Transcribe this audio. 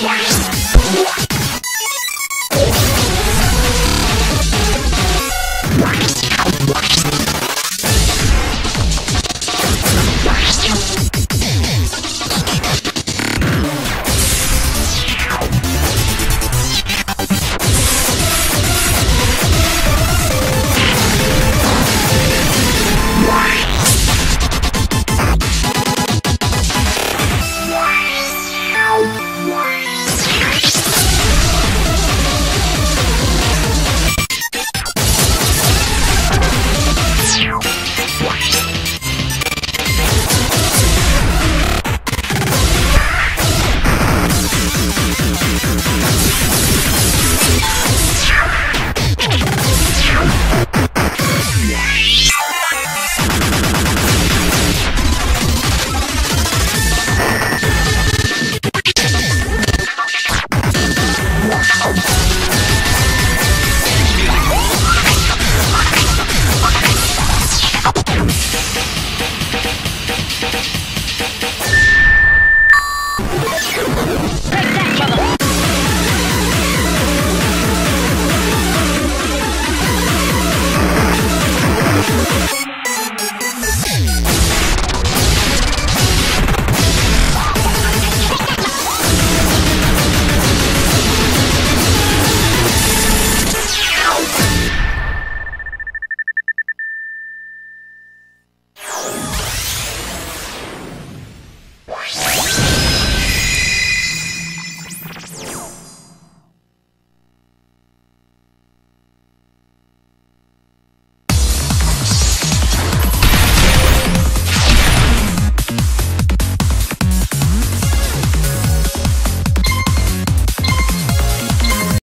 Yes.